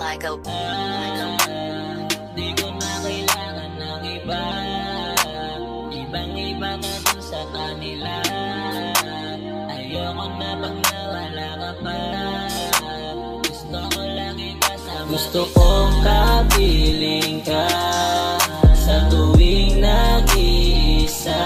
Michael. Ah, Di ko na kailangan ng iba. Ibang iba ka dun sa kanila. Ayoko na pag nawala ka pa. Gusto ko lagi kasama Gusto kong kapiling ka Sa tuwing nag-iisa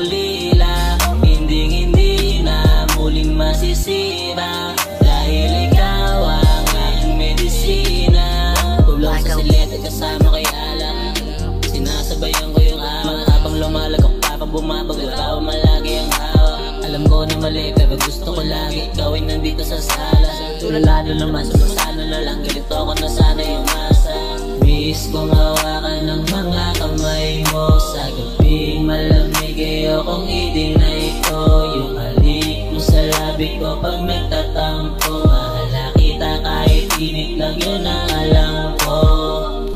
mangungulila Hindi hindi na muling masisira Dahil ikaw ang aking medisina. Kulong sa silete kasama kay Alam Sinasabayan ko yung amang Habang lumalagak pa pang bumabago Ikaw malagi ang hawak Alam ko na mali pero gusto ko lagi. Ikaw ay nandito sa sala. Tulado naman sumasano na lang. Ganito ko na sana yung masa. Miss kong ng mga kamay mo malamig ayokong i-deny ko Yung halik mo sa labi ko. Pag nagtatampo Mahala kita kahit init lang yun ang alam ko.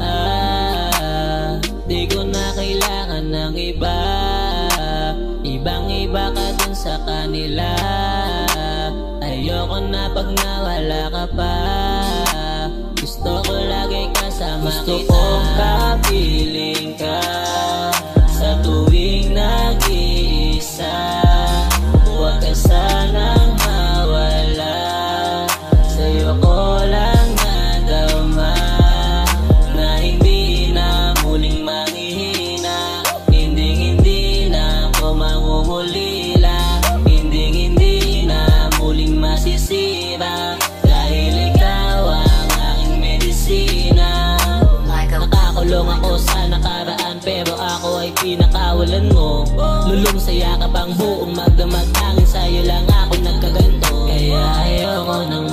Ah, di ko na kailangan ng iba. Ibang iba ka dun sa kanila. Ayoko na pag nawala ka pa ako ay pinakawalan mo. Lulong sa yakap ang buong magdamag Tangin sa'yo lang ako nagkaganto. Kaya ayoko nang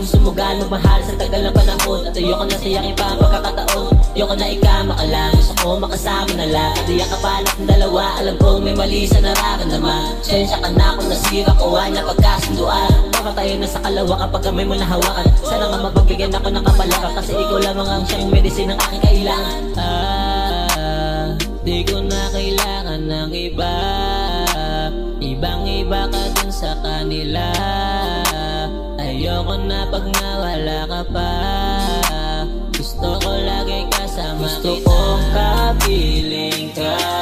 Akong sumugal magmahal sa tagal ng panahon. At ayoko na sayangin pa ang pagkakataon Ayoko na ikama ka lang Gusto ko makasama na lang. At iyak ka pa ng dalawa. Alam kong may mali sa nararamdaman. Sensya ka na kung nasira ko ay napagkasunduan. Baka tayo na sa kalawa kapag kamay mo nahawakan Sana nga mapagbigyan ako ng kapalaka Kasi ikaw lamang ang siyang medicine ng aking kailangan. Ah, di ko na kailangan ng iba. Ibang iba ka dun sa kanila Ayoko na pag nawala ka pa. Gusto ko lagi kasama Gusto kong kapiling ka